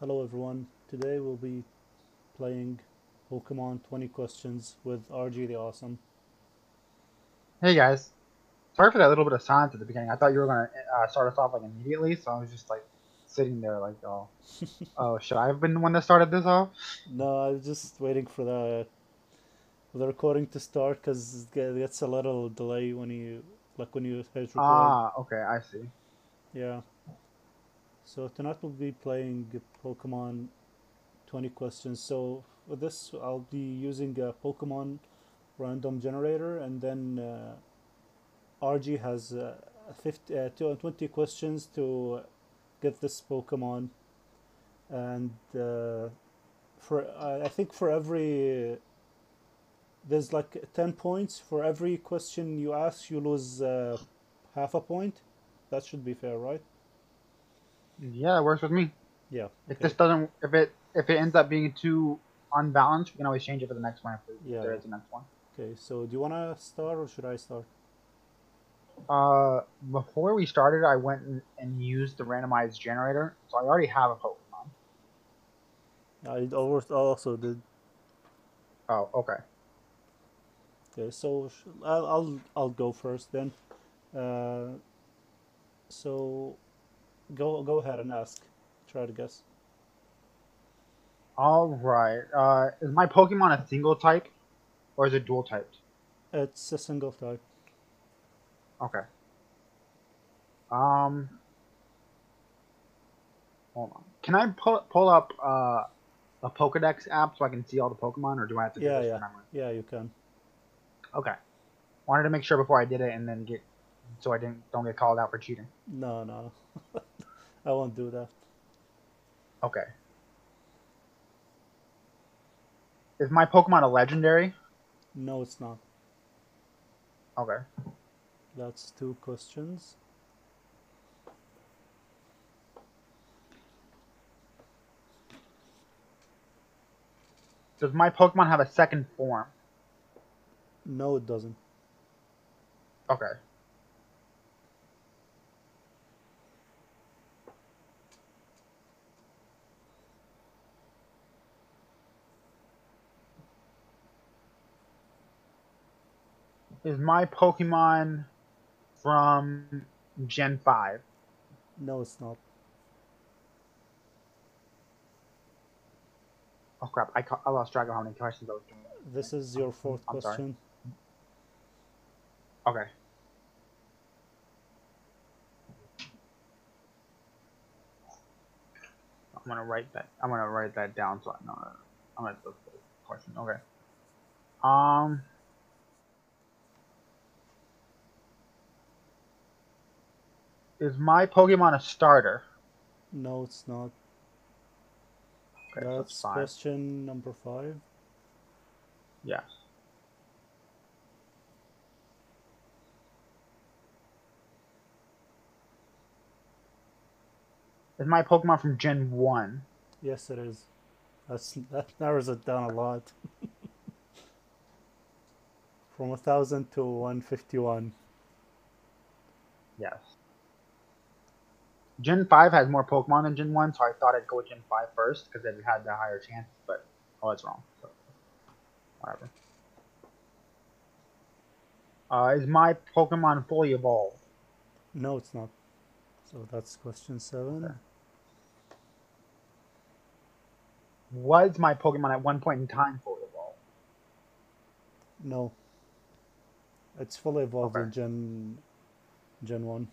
Hello everyone, today we'll be playing Pokemon 20 Questions with RG the Awesome. Hey guys, sorry for that little bit of silence at the beginning. I thought you were gonna uh, start us off like immediately, so I was just like sitting there like, oh, oh, should I have been the one that started this off? No, I was just waiting for the for the recording to start because it gets a little delay when you like when you hit record. Ah, okay, I see. Yeah. So tonight we'll be playing Pokemon 20 questions. So with this, I'll be using a Pokemon random generator, and then uh, RG has uh, 50, uh, 20 questions to get this Pokemon. And uh, for I I think for every there's like 10 points for every question you ask, you lose uh, half a point. That should be fair, right? Yeah, it works with me. Yeah. If okay. this doesn't, if it if it ends up being too unbalanced, we can always change it for the next one if Yeah. there is a next one. Okay, so do you want to start or should I start? Uh, before we started, I went and, and used the randomized generator, so I already have a Pokemon. I also did. Oh, okay. Okay, so I'll I'll, I'll go first then. Uh, so go go ahead and ask. Try to guess. All right. Uh, is my Pokemon a single type, or is it dual typed? It's a single type. Okay. Um. Hold on. Can I pull pull up uh, a Pokedex app so I can see all the Pokemon, or do I have to do Yeah, this yeah. Yeah, you can. Okay. Wanted to make sure before I did it, and then get so I didn't don't get called out for cheating. No, no, I won't do that. Okay. Is my Pokemon a legendary? No, it's not. Okay. That's two questions. Does my Pokemon have a second form? No, it doesn't. Okay. Is my Pokemon from Gen 5? No, it's not. Oh crap, I, I lost track of how many questions I was doing. This is your fourth I'm sorry. question. Okay. I'm gonna write that. I'm gonna write that down so I know. I'm gonna look question. Okay. Um. Is my Pokemon a starter? No, it's not. Okay, That's five. question number five. Yes. Is my Pokemon from Gen 1? Yes, it is. That's that narrows it down a lot. From a thousand to one fifty one. Yes. Gen 5 has more Pokemon than Gen 1, so I thought I'd go with Gen 5 first because it had the higher chance, but oh, that's wrong. So, whatever. Uh, is my Pokemon fully evolved? No, it's not. So that's question seven. Okay. Was my Pokemon at one point in time fully evolved? No. It's fully evolved in Gen Gen one.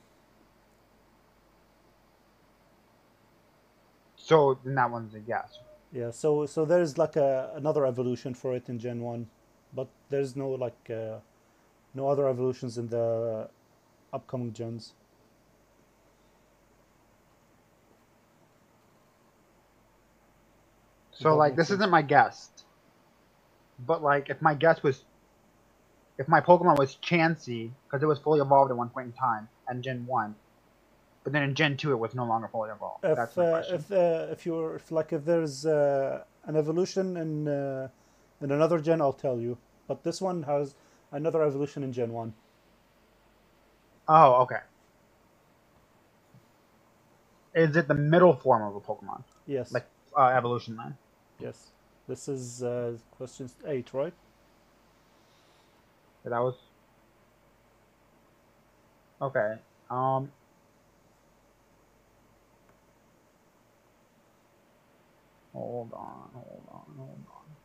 So then that one's a yes. Yeah, so so there's like a another evolution for it in Gen one, but there's no like uh, no other evolutions in the upcoming gens. So like this sense. isn't my guess. But like if my guess was if my Pokemon was Chansey, because it was fully evolved at one point in time, and Gen 1, but then in Gen 2 it was no longer fully evolved. That's If my uh, question. if uh, if you're if like if there's uh, an evolution in in another gen, I'll tell you. But this one has another evolution in Gen one. Oh, okay. is it the middle form of a Pokemon? Yes. Like uh, evolution line. yes. This is uh, question eight, right? That was okay. Um. Hold on, hold on, hold on.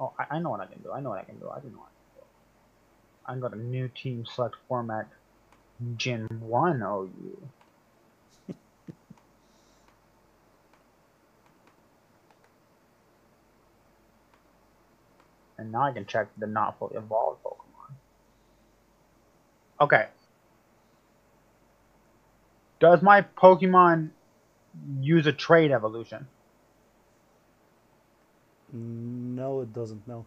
Oh, I, I know what I can do. I know what I can do. I know what I can do. I got a new team select format, Gen One oh OU. and now I can check the not fully evolved Pokemon. Okay. Does my Pokemon use a trade evolution? No, it doesn't. No.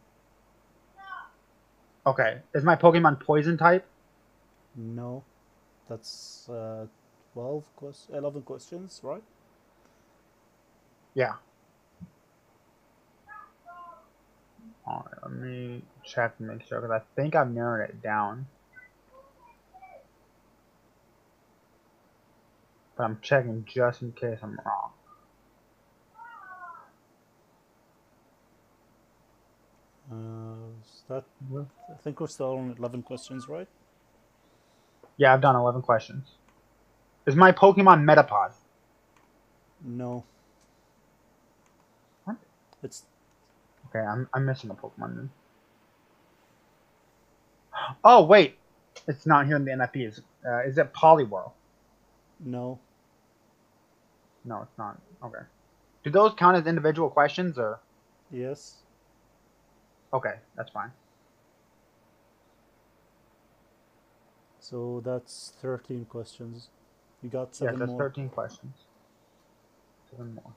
Okay. Is my Pokemon poison type? No. That's uh, 12 quest- 11 questions, right? Yeah. Alright, let me check and make sure because I think I've narrowed it down. But I'm checking just in case I'm wrong. Uh, that I think we're still on 11 questions, right? Yeah, I've done 11 questions. Is my Pokemon Metapod? No. What? It's Okay, I'm, I'm missing a Pokemon then. Oh, wait! It's not here in the NFEs. Uh, is it Poliwhirl? no. No, it's not. Okay. Do those count as individual questions or? Yes. Okay, that's fine. So that's 13 questions. You got seven that's more. 13 questions. Seven more.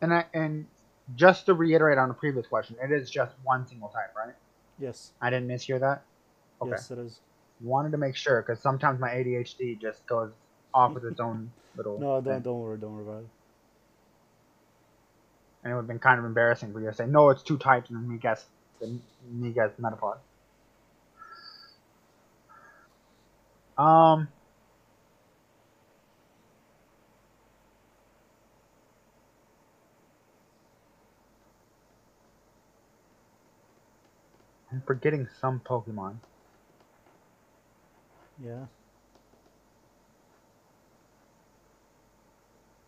And I, and just to reiterate on the previous question, it is just one single type, right? Yes. I didn't mishear that. Okay. Yes, it is. Wanted to make sure because sometimes my ADHD just goes off with its own little. No, don't don't worry, don't worry about it. And it would have been kind of embarrassing for you to say, no, it's two types, and then me guess, then me guess Metapod. Um. I'm forgetting some Pokemon. Yeah.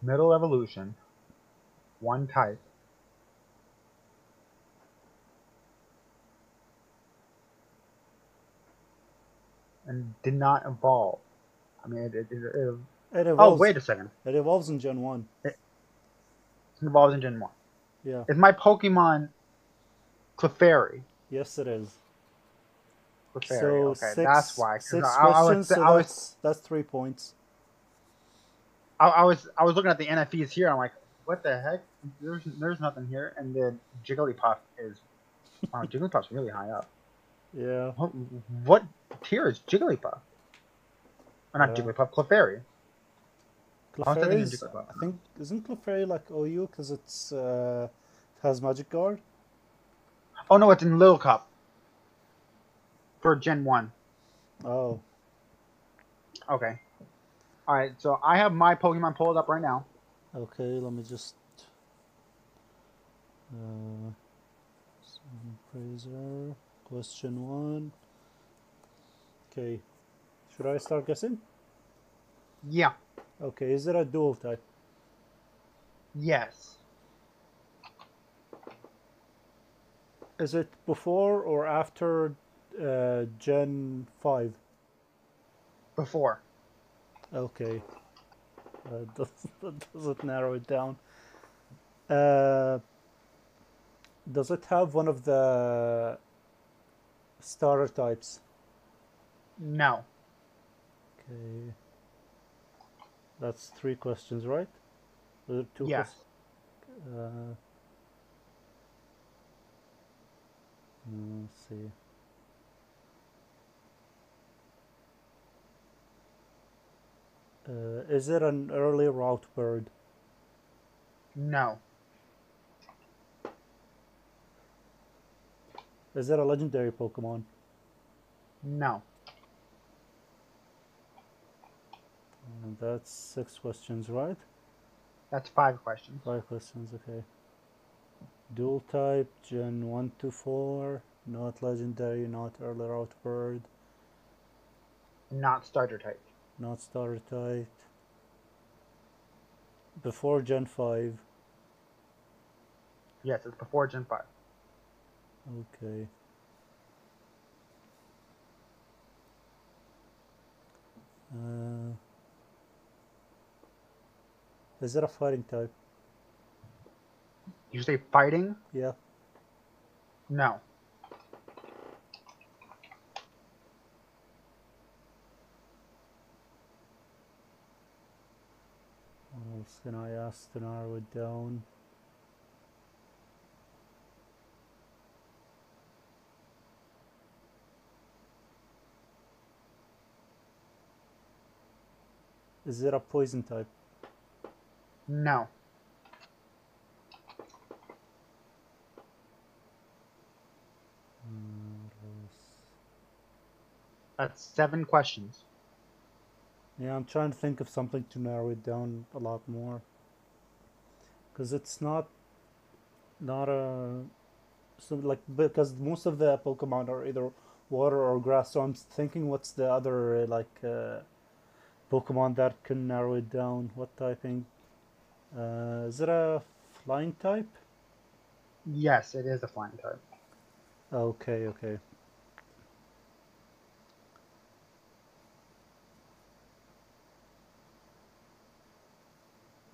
Middle evolution. One type. And did not evolve. I mean, it, it, it, it It oh wait a second. It evolves in Gen 1. It evolves in Gen One. Yeah. Is my Pokemon Clefairy? Yes, it is. Clefairy. So okay, six, that's why. six I, I was, questions, so I was, that's, that's three points. I, I was, I was looking at the NFEs here. I'm like, what the heck? There's, there's nothing here. And then Jigglypuff is, wow, Jigglypuff's really high up. Yeah. What, what tier is Jigglypuff? Or not Uh, Jigglypuff, Clefairy. I was thinking Clefairy's, Jigglypuff. I think, isn't Clefairy like OU because it's, uh, it has Magic Guard? Oh no, it's in Little Cup. For Gen 1. Oh, Okay. Alright, so I have my Pokemon pulled up right now. okay, let me just. Uh, Fraser, question one. Okay, should I start guessing? Yeah. Okay, is it a dual type? Yes. Is it before or after uh, Gen 5? Before. Okay. Uh, does, that doesn't narrow it down. Uh, does it have one of the starter types? No. Okay. That's three questions, right? Two Yes. ques- Uh, mm, let's see. Uh, is it an early route bird? No. Is it a legendary Pokemon? No. And that's six questions, right? That's five questions. Five questions, okay. Dual type, Gen 1 to 4, not legendary, not early route bird, Not starter type. not starter type. Before Gen 5, Yes, it's before Gen 5. Okay. Uh, is it a fighting type? You say fighting? Yeah. No. What else can I ask to narrow it down? Is it a poison type? No. That's seven questions. Yeah, I'm trying to think of something to narrow it down a lot more. Because it's not, not a, so like because most of the Pokemon are either water or grass. So I'm thinking, what's the other like uh, Pokemon that can narrow it down? What typing? Uh, is it a flying type? Yes, it is a flying type. Okay, okay.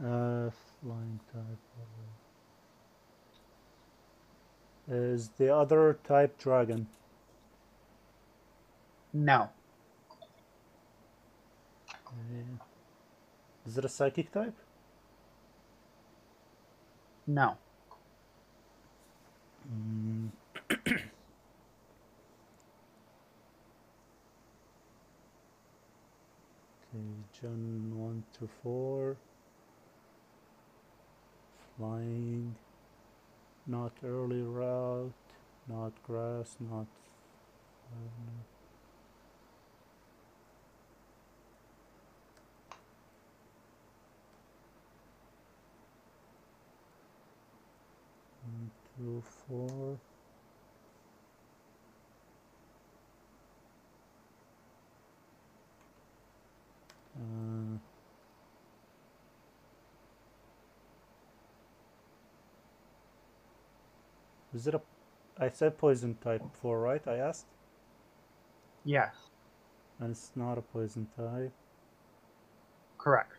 Uh, flying type. uh, Is the other type dragon? No. Is it a psychic type? No. Mm. Okay, Gen 1 to 4. Flying. Not early route. Not grass. Not. Two, four. Uh, is it a? I said poison type four, right? I asked, Yes. and it's not a poison type. Correct.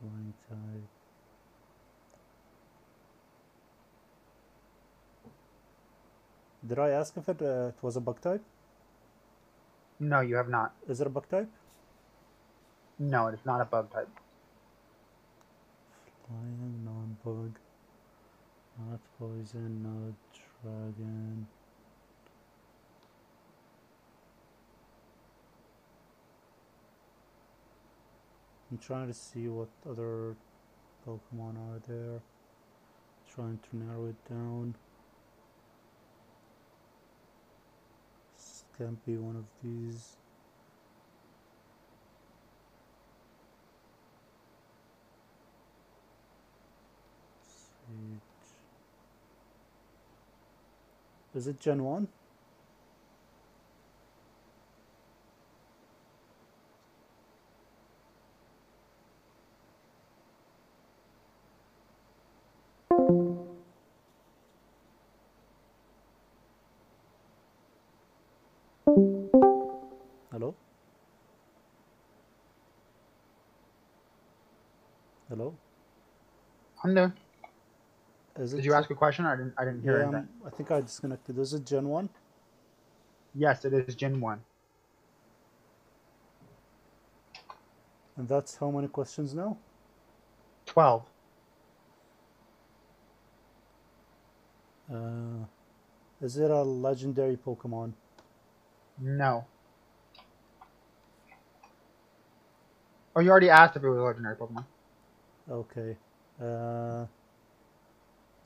Flying type. Did I ask if it, uh, it was a bug type? No, you have not. Is it a bug type? No, it is not a bug type. Flying, non-bug. Not poison, not dragon. I'm trying to see what other Pokemon are there. Trying to narrow it down. This can't be one of these. Is it Gen 1? I'm there. Is it Did you ask a question? I didn't. I didn't hear Yeah, um, I think I disconnected. Is it Gen 1? Yes, it is Gen one. And that's how many questions now? Twelve. Uh, is it a legendary Pokemon? No. Oh, you already asked if it was a legendary Pokemon. Okay. Uh,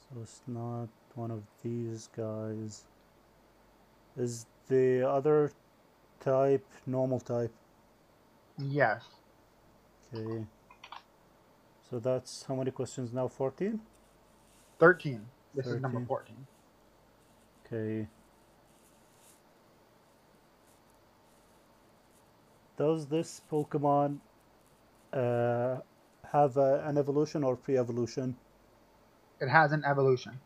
so it's not one of these guys. Is the other type normal type? Yes. Okay. So that's how many questions now? 14? 13. This is number 14. Okay. Does this Pokemon uh, have uh, an evolution or pre-evolution? It has an evolution.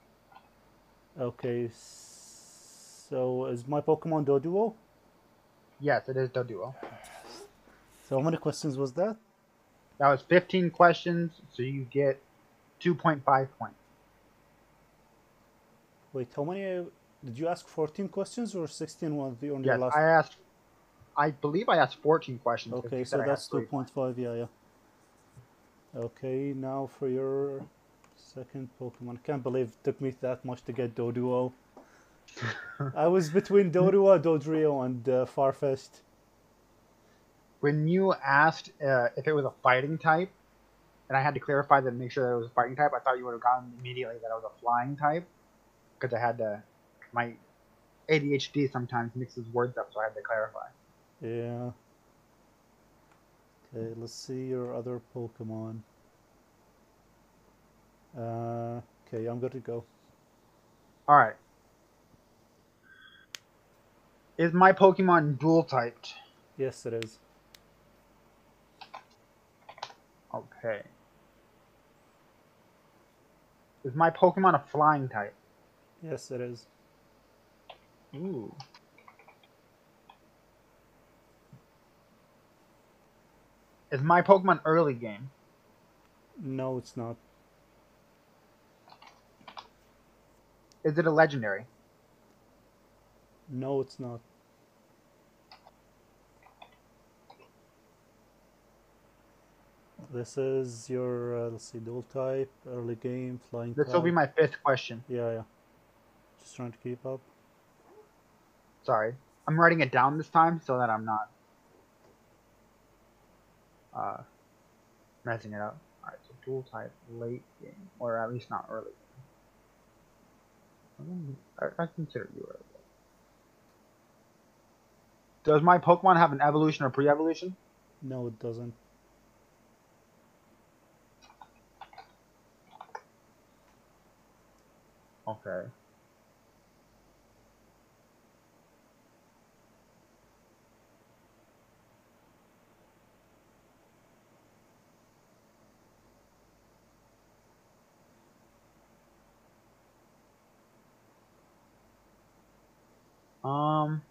Okay. So is my Pokemon Doduo? Yes, it is Doduo. So how many questions was that? That was 15 questions, so you get 2.5 points. Wait, how many? Did you ask 14 questions or 16 was the only Yes, last? I asked. I believe I asked 14 questions. Okay, so that's 2.5, yeah, yeah. Okay, now for your second Pokemon. Can't believe it took me that much to get Doduo. I was between Doduo, Dodrio, and uh, Farfetch'd. When you asked uh, if it was a fighting type, and I had to clarify that to make sure that it was a fighting type, I thought you would have gotten immediately that it was a flying type, because I had to. My ADHD sometimes mixes words up, so I had to clarify. Yeah. Okay, let's see your other Pokemon. Uh, okay, I'm good to go. All right. Is my Pokemon dual typed? Yes, it is. Okay. Is my Pokemon a flying type? Yes, it is. Ooh. Is my Pokemon early game? No, it's not. Is it a legendary? No, it's not. This is your, uh, let's see, dual type, early game, flying This will be my fifth question. Yeah, yeah. Just trying to keep up. Sorry. I'm writing it down this time so that I'm not uh, messing it up. Alright, so dual type late game, or at least not early game. I, I consider you early. Does my Pokemon have an evolution or pre-evolution? No, it doesn't. Okay. Um.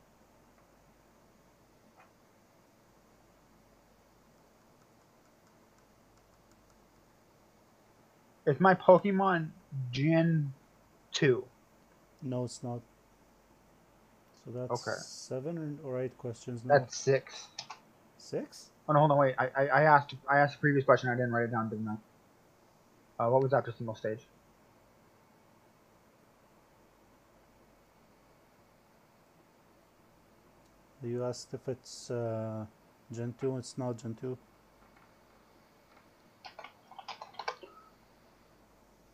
Is my Pokemon Gen 2? No, it's not. So that's Okay. seven or eight questions now. That's six. Six? Oh no, hold on, wait. I, I, I asked I asked the previous question. I didn't write it down, didn't I? Uh, what was after single stage? You asked if it's uh, Gen 2, it's not Gen 2.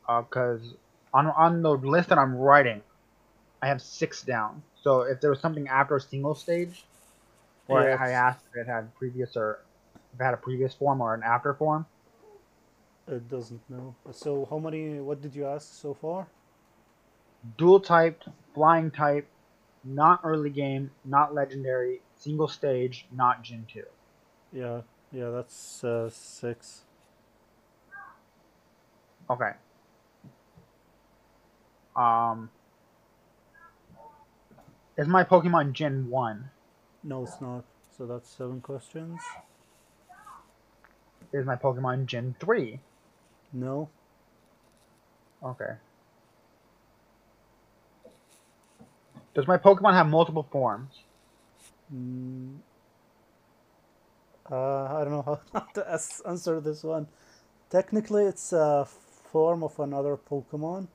Because Uh, on on the list that I'm writing, I have six down. So if there was something after a single stage, or Yeah, I, I asked if it had previous or if it had a previous form or an after form, It doesn't know. So how many, what did you ask so far? dual typed, flying type, not early game, not legendary, single stage, not Gen two. Yeah, yeah, that's uh, six. Okay. Um. Is my Pokemon Gen 1? No, it's not. So that's seven questions. Is my Pokemon Gen 3? No. Okay. Does my Pokemon have multiple forms? Mm, uh, I don't know how to answer this one. Technically, it's a form of another Pokemon.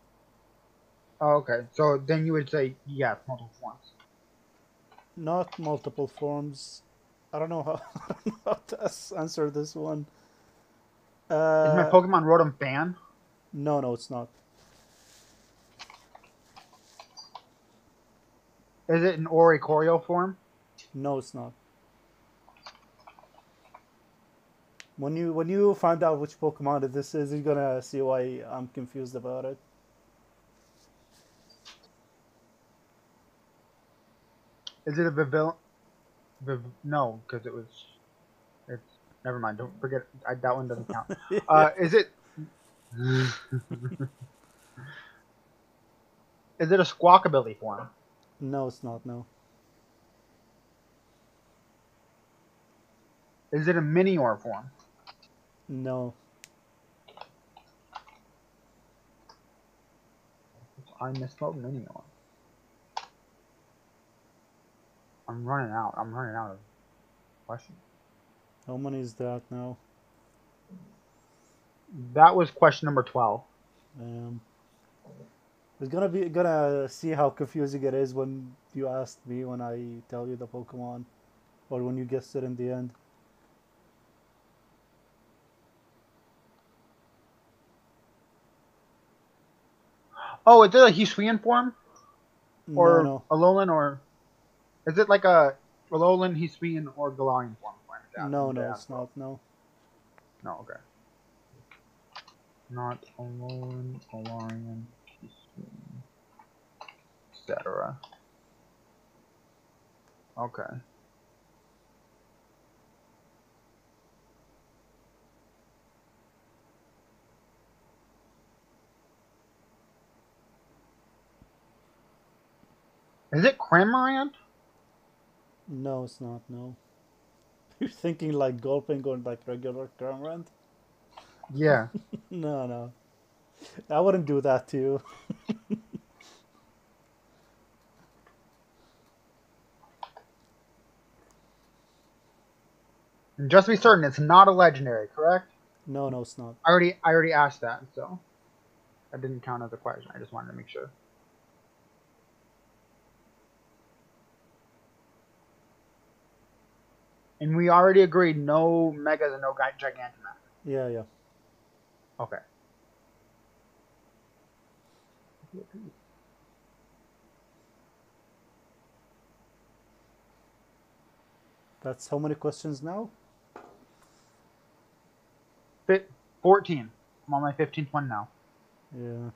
Oh, okay. So then you would say yes, multiple forms. Not multiple forms. I don't know how, don't know how to answer this one. Is my Uh, Pokemon Rotom Fan? no, no, it's not. Is it an Oricorio form? No, it's not. When you when you find out which Pokemon this is, you're gonna see why I'm confused about it. Is it a Vivil? Viv- no, because it was. It's never mind. Don't forget. I, that one doesn't count. Uh, is it? is it a Squawkabilly form? No, it's not. No. Is it a Minior form? No. I misspelled Minior. I'm running out. I'm running out of questions. How many is that now? That was question number twelve. Um, it's gonna be gonna see how confusing it is when you ask me when I tell you the Pokemon, or when you guess it in the end. Oh, is it a Hisuian form or no, no, Alolan or is it like a Alolan, Hisuian, or Galarian form? No, no, it's not. No. No, okay. Not Alolan, Galarian, etc. Okay. Is it Cramorant? No, it's not. No. You're thinking like gulping or like regular Cramorant? Yeah. No, no. I wouldn't do that to you. And just to be certain, it's not a legendary, correct? No, no, it's not. I already I already asked that, so that didn't count as a question. I just wanted to make sure. And we already agreed no megas and no Gi- gigantamax. Yeah, yeah. Okay. That's how many questions now? Fit 14. I'm on my 15th one now. Yeah.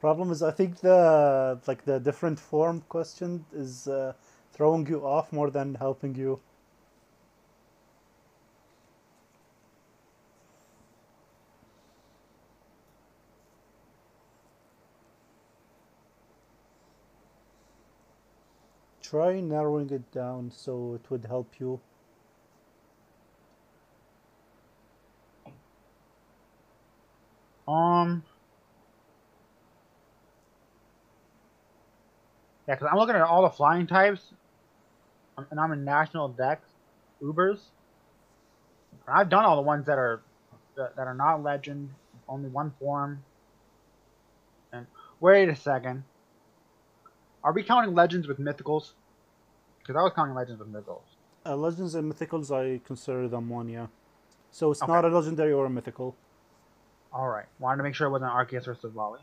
Problem is, I think the like the different form question is uh, throwing you off more than helping you. Try narrowing it down so it would help you. Um. Yeah, because I'm looking at all the flying types, um, and I'm in National Dex, Ubers. And I've done all the ones that are that, that are not legend, only one form. And wait a second, are we counting legends with mythicals? Because I was counting legends with mythicals. Uh, legends and mythicals, I consider them one, yeah. So it's Okay. not a legendary or a mythical. All right, wanted to make sure it wasn't Arceus versus Lolly.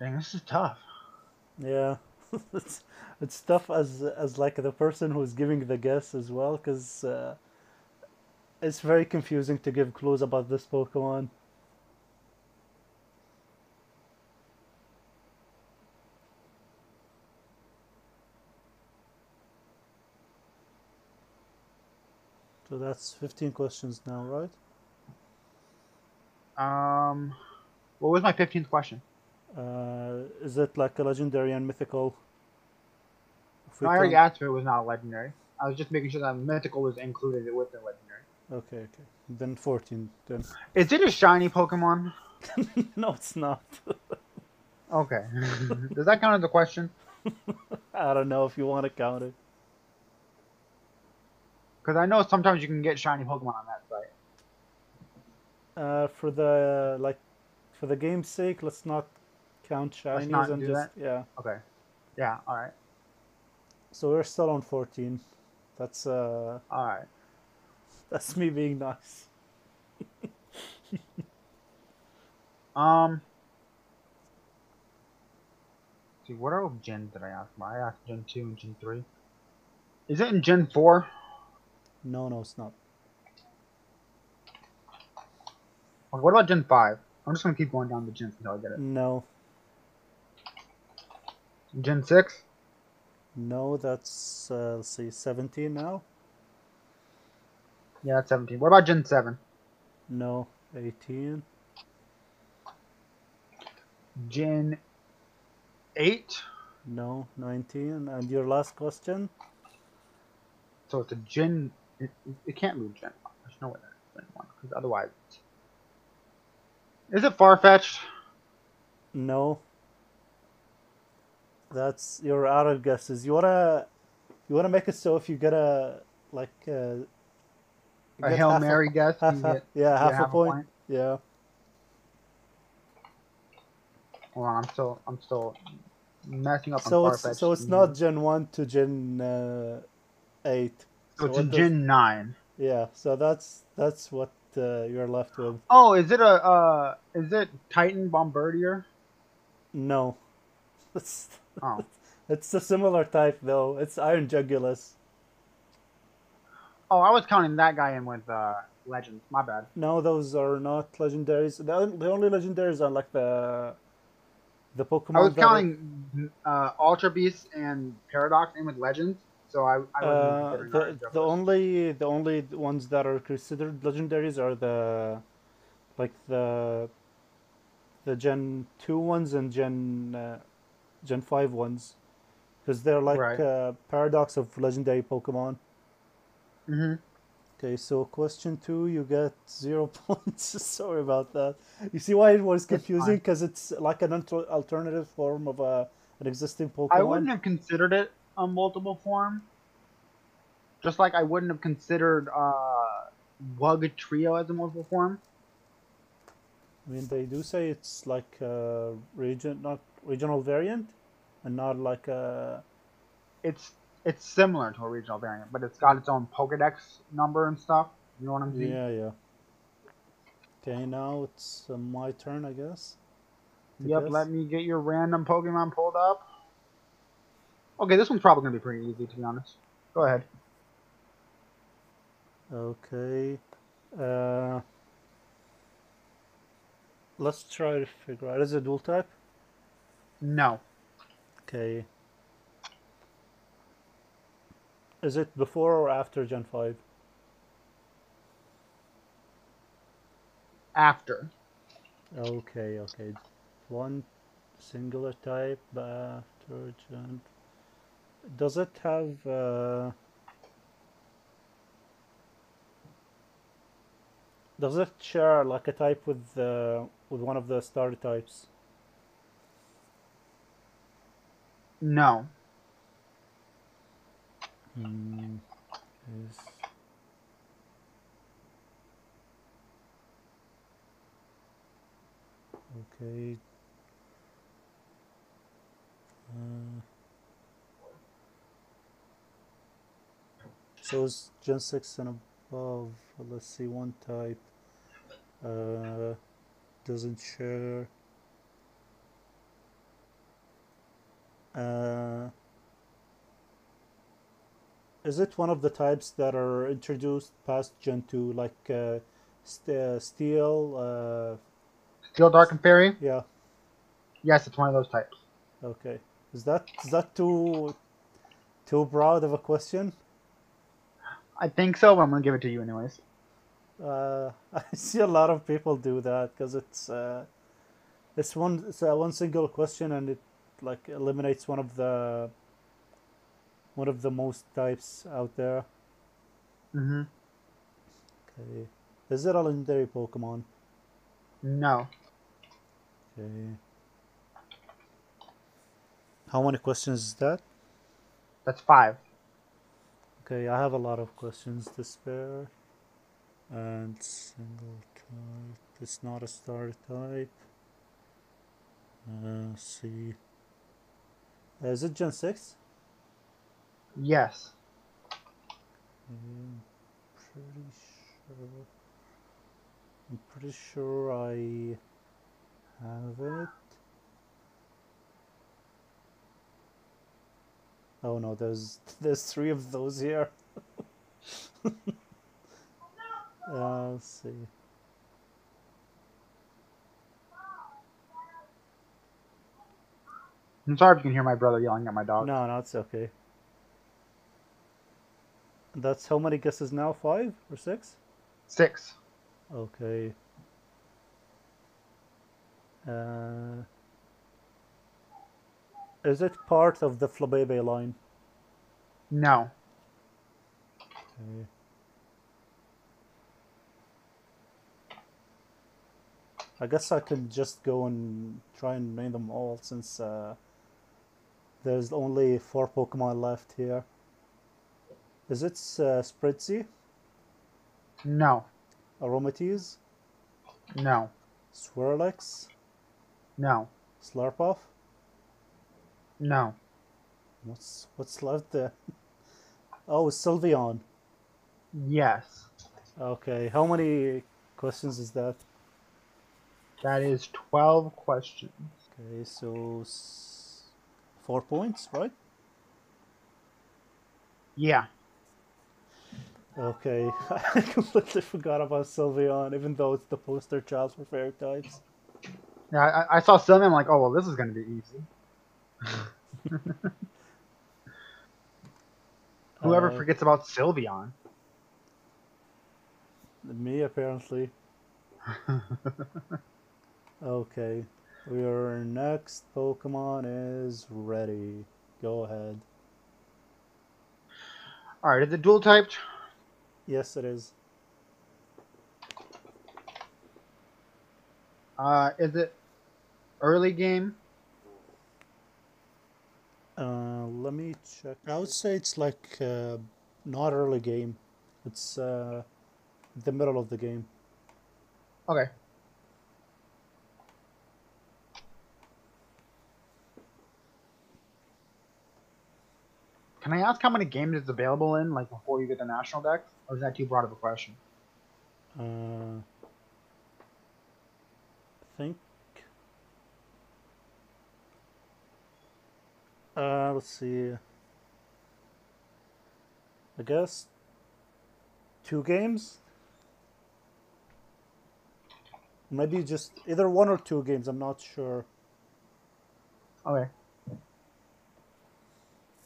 Dang, this is tough. Yeah, it's it's tough as as like the person who's giving the guess as well, because uh, it's very confusing to give clues about this Pokemon. So that's 15 questions now, right? Um, what was my fifteenth question? Uh, is it like a legendary and mythical? No, I already asked if it was not legendary. I was just making sure that mythical was included with the legendary. Okay, okay. Then 14. Then Is it a shiny Pokemon? no, it's not. Okay. Does that count as a question? I don't know if you want to count it. Because I know sometimes you can get shiny Pokemon on that site. Uh, for the like, for the game's sake, let's not count Let's not and do just yeah. Okay. Yeah. All right. So we're still on 14. That's uh, All right. that's me being nice. Um. See, what are gens did I ask? I asked Gen two and Gen three. Is it in Gen four? No, no, it's not. What about Gen five? I'm just gonna keep going down the gens until I get it. No, Gen six? no, that's uh, let's see, 17 now. Yeah, that's seventeen. What about Gen seven? No, 18. Gen eight? No, 19. And your last question? So it's a Gen. It, it can't move Gen one. There's no way that's Gen one because otherwise. Is it Farfetch'd? No. That's your out of guesses. You wanna, you wanna make it so if you get a like uh, A hail half mary guess? half, half, get- yeah, you half, get a point. Yeah. Hold on, I'm still I'm still messing up So it's so it's not Gen one to Gen uh, eight. So it's a does- Gen nine. Yeah. So that's that's what uh, you're left with. Oh, is it a uh is it Titan Bombirdier? No. It's Oh. it's a similar type though. It's Iron Jugulis. Oh, I was counting that guy in with uh Legends. My bad. No, those are not legendaries. The, the only legendaries are like the the Pokemon. I was that are- counting uh Ultra Beast and Paradox in with Legends, so I I Uh, the, the only the only ones that are considered legendaries are the like the the Gen two ones and Gen uh, Gen five ones because they're like Right. uh, paradox of legendary Pokemon. hmm Okay, so question two, you get zero points. Sorry about that. You see why it was confusing? Because it's like an alter- alternative form of a an existing Pokemon. I wouldn't have considered it a multiple form. Just like I wouldn't have considered uh Wugtrio as a multiple form. I mean, they do say it's like a region, not regional variant, and not like a. It's it's similar to a regional variant, but it's got its own Pokedex number and stuff. You know what I'm saying? Yeah, yeah. Okay, now it's uh, my turn, I guess. Yep, guess. let me get your random Pokemon pulled up. Okay, this one's probably gonna be pretty easy to be honest. Go ahead. Okay. Uh, let's try to figure out. Is it dual type? No. Okay. Is it before or after Gen 5? After. Okay, okay. One singular type after Gen. Does it have. Uh, does it share like a type with uh, with one of the starter types? No. Hmm. Is okay. Uh, so it's Gen six and above. Let's see one type. Uh, doesn't share. Uh, is it one of the types that are introduced past Gen 2, like uh, st- uh, Steel? Uh, Steel Dark and Fairy? yeah, Yes, it's one of those types. okay. Is that is that too too broad of a question? I think so, but I'm gonna give it to you anyways. Uh, I see a lot of people do that because it's uh, it's one it's uh, one single question and it like eliminates one of the one of the most types out there. hmm Okay, is it a legendary Pokemon? No. Okay. How many questions is that? That's five. Okay, I have a lot of questions to spare. And single type. It's not a star type. Uh, see. Uh, is it Gen 6? Yes. I'm pretty sure. I'm pretty sure I have it. Oh no, there's there's three of those here. uh, let's see. I'm sorry if you can hear my brother yelling at my dog. No, no, it's okay. That's how many guesses now? Five or six? Six. Okay. Uh, is it part of the Flabebe line? No. Okay. I guess I could just go and try and name them all since uh, there's only four Pokemon left here. Is it uh, Spritzee, No. Aromatisse, No. Swirlix, No. Slurpuff? No. What's what's left there? Oh, Sylveon. Yes. Okay, how many questions is that? That is 12 questions. Okay, so s- four points, right? Yeah. Okay, I completely forgot about Sylveon, even though it's the poster child for fairy types. Yeah, I, I saw Sylveon, I'm like, oh, well, this is going to be easy. Whoever Uh, forgets about Sylveon. Me, apparently. Okay, your next Pokemon is ready. Go ahead. Alright, is it dual typed? Yes, it is. Uh, is it early game? Uh, let me check. I would say it's like uh, not early game. It's uh, the middle of the game. Okay. Can I ask how many games it's available in, like before you get the National Dex? Or is that too broad of a question? Uh, I think. Uh, let's see. I guess two games. Maybe just either one or two games. I'm not sure. Okay.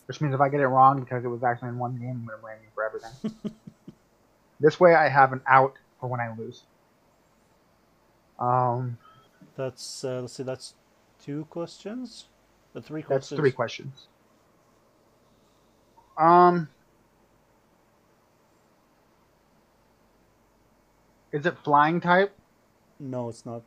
Which means if I get it wrong because it was actually in one game, I'm gonna blame you for everything. this way, I have an out for when I lose. Um, That's uh, let's see. That's two questions. The three that's questions. three questions. Um, is it flying type? No, it's not.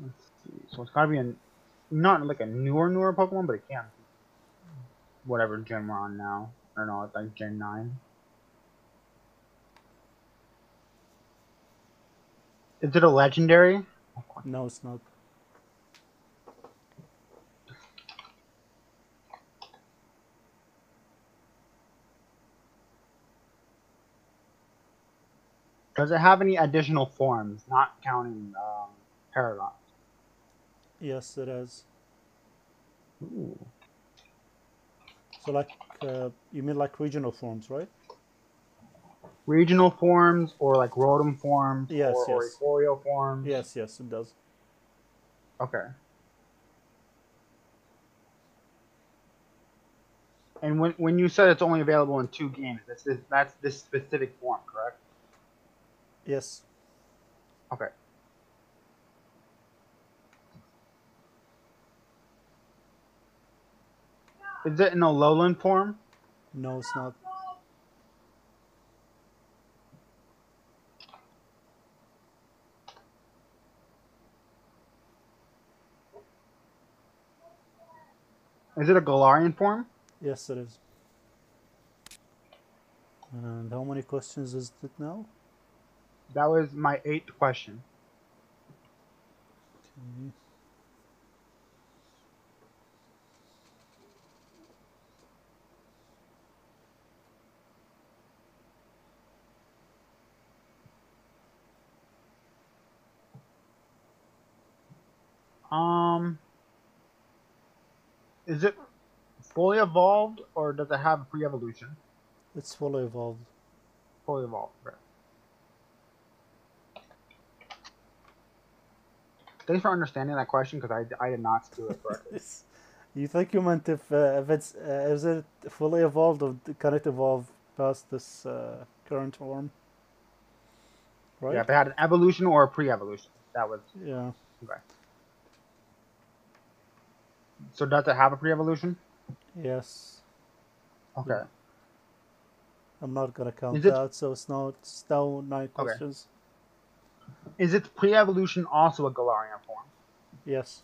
Let's see. So it's gotta be a not like a newer newer Pokemon, but it can. Whatever gen we're on now. I don't know, it's like Gen nine. Is it a legendary? No, it's not. Does it have any additional forms, not counting um, Paradox? Yes, it is. Ooh. So like, uh, you mean like regional forms, right? Regional forms or like Rotom forms Yes, or yes. Forms? Yes, yes, it does. Okay. And when when you said it's only available in two games, that's this, that's this specific form, correct? Yes. Okay. Is it in Alolan form? No, it's not. Is it a Galarian form? Yes, it is. And how many questions is it now? That was my eighth question. Okay. Um, is it fully evolved or does it have pre-evolution? It's fully evolved. Fully evolved. Right. Thanks for understanding that question because I, I did not do it correctly. you think you meant if uh, if it's uh, is it fully evolved or can it evolve past this uh, current form? Right. Yeah, if it had an evolution or a pre-evolution, that was Yeah. okay. So does it have a pre-evolution? Yes. Okay. I'm not gonna count it- that, so it's not now nine questions. Is its pre-evolution also a Galarian form? Yes.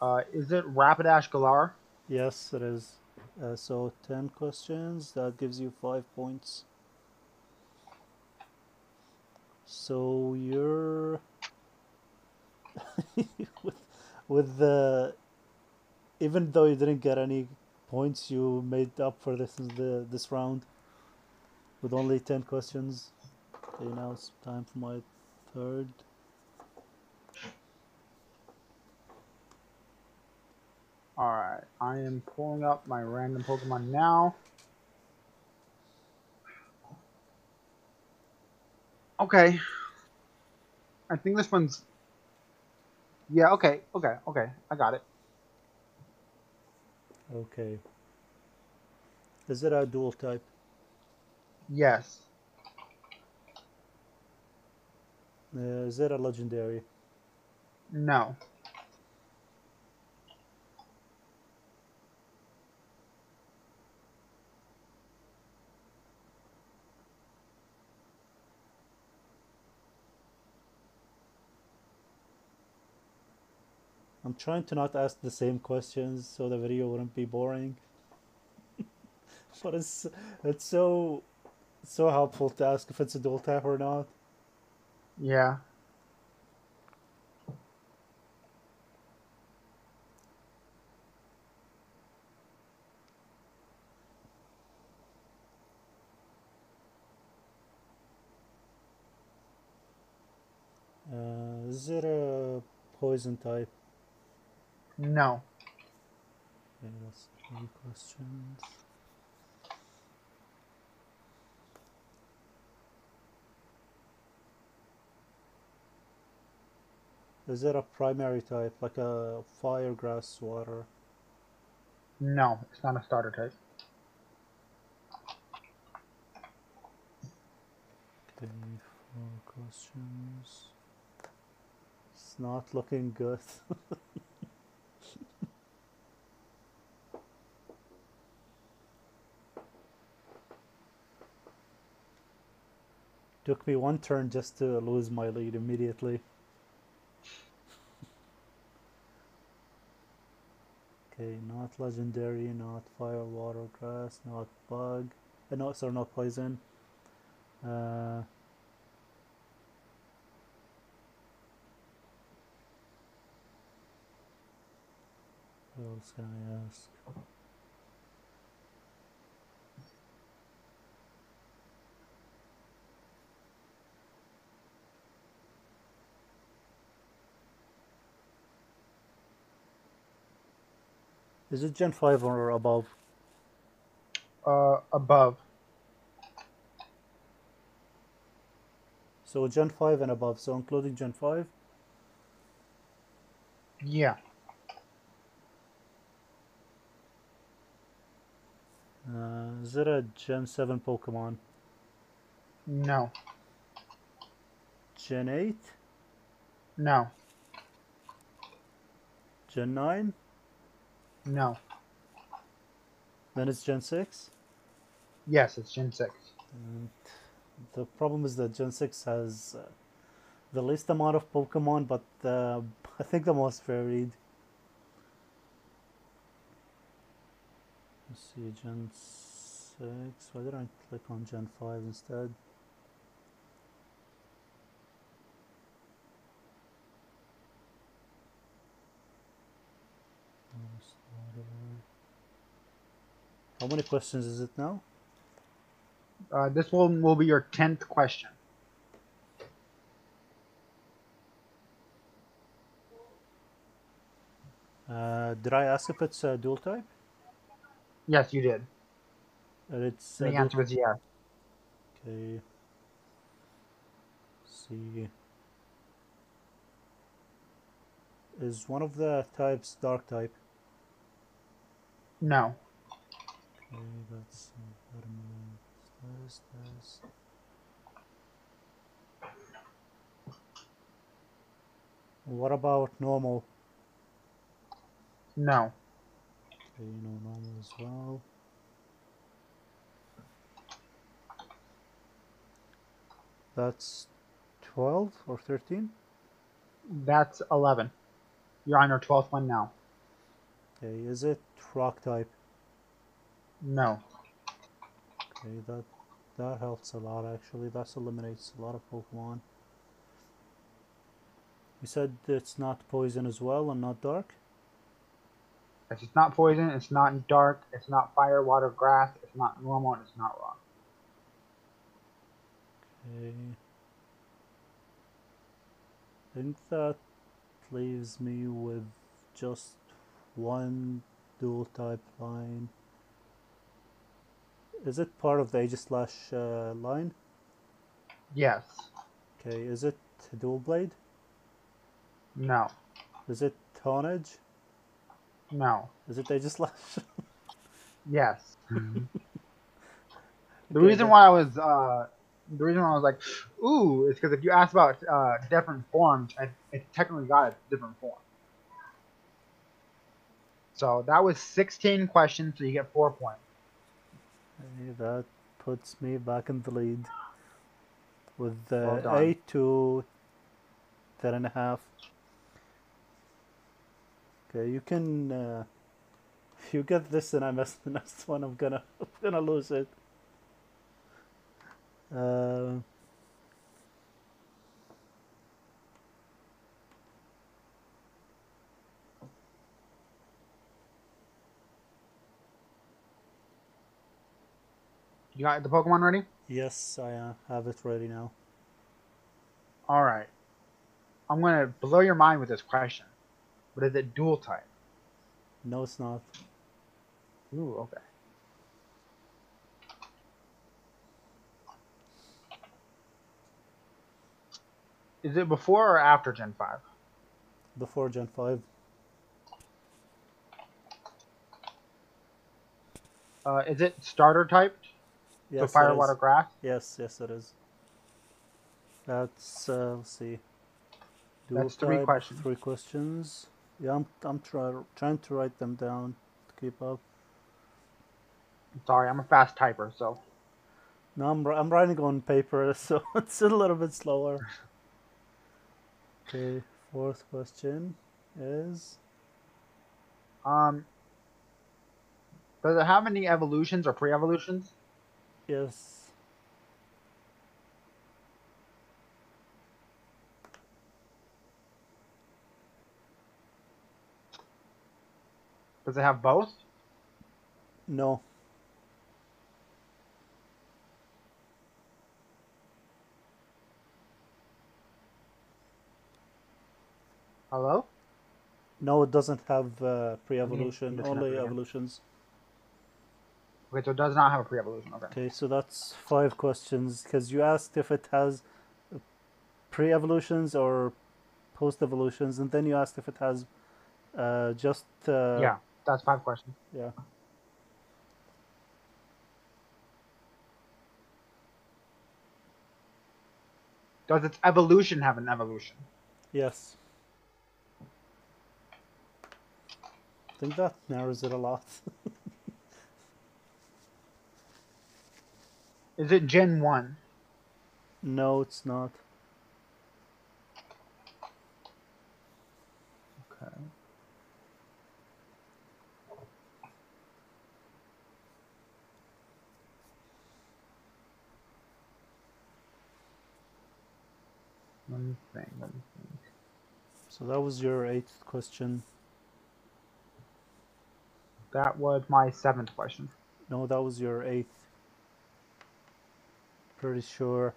Uh, is it Rapidash Galar? Yes, it is. Uh, so ten questions. That gives you five points. So you're with the even though you didn't get any points, you made up for this the this round with only ten questions. Okay, now it's time for my third. Alright, I am pulling up my random Pokemon now. Okay. I think this one's. Yeah, okay, okay, okay. I got it. Okay. Is it a dual type? Yes. Uh, is it a legendary? No. I'm trying to not ask the same questions so the video wouldn't be boring. but it's it's so so helpful to ask if it's a dual tap or not. Yeah. Uh, is it a poison type? No. That's questions. Is it a primary type, like a fire, grass, water? No, it's not a starter type. Okay, four questions. It's not looking good. Took me one turn just to lose my lead immediately. Okay, not legendary, not fire, water, grass, not bug. Uh, no, sorry, not poison. Uh, what else can I ask? Is it Gen 5 or above? Uh, above. So Gen 5 and above, so including Gen 5? Yeah. Uh, is it a Gen 7 Pokemon? No. Gen 8? No. Gen 9? No. Then it's Gen 6? Yes, it's Gen 6. And the problem is that Gen 6 has uh, the least amount of Pokemon, but uh, I think the most varied. Let's see, Gen 6. Why did I click on Gen 5 instead? How many questions is it now? Uh, this one will be your 10th question. Uh, did I ask if it's a dual type? Yes, you did. And it's the answer was yes. Okay. see. Is one of the types dark type? No. Okay, that's environment. This, this. What about normal? No. Okay, no normal as well. That's 12 or 13? That's 11. You're on your 12th one now. Okay, is it rock type? No. Okay, that that helps a lot actually. That eliminates a lot of Pokemon. You said it's not poison as well and not dark? It's not poison, it's not dark, it's not fire, water, grass, it's not normal, and it's not rock. Okay. I think that leaves me with just one dual type line. Is it part of the Aegislash uh, line? Yes. Okay, is it Doublade? No. Is it Honedge? No. Is it Aegislash? Yes. the Okay, reason then- why I was uh, the reason why I was like, ooh, is because if you ask about uh, different forms, it, it technically got a different form. So that was 16 questions, so you get four points. Okay, that puts me back in the lead with uh, Well eight to ten and a half. Okay, you can. Uh, if you get this and I miss the next one, I'm gonna I'm gonna lose it. Uh, You got the Pokemon ready? yes, I uh, have it ready now. All right. I'm gonna blow your mind with this question. But is it dual type? No, it's not. Ooh, okay. Is it before or after Gen 5? Before Gen Five. Uh, is it starter typed? Yes, it fire, water, grass? Yes, yes, it is. That's uh, let's see. Dual That's three questions. Three questions. Yeah, I'm I'm try, trying to write them down to keep up. Sorry, I'm a fast typer, so. No, I'm I'm writing on paper, so it's a little bit slower. Okay, fourth question is Um, does it have any evolutions or pre-evolutions? Yes. Does it have both? No. Hello? No, it doesn't have uh, pre-evolution. Only evolutions. Okay, so it does not have a pre-evolution. Okay. Okay, so that's five questions because you asked if it has pre-evolutions or post-evolutions, and then you asked if it has uh, just uh, yeah, that's five questions. yeah. Does its evolution have an evolution? Yes. I think that narrows it a lot. Is it Gen 1? no, it's not. Okay. Let me think. Let me think. So that was your eighth question. That was my seventh question. No, that was your eighth. Pretty sure.